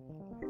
Mm-hmm.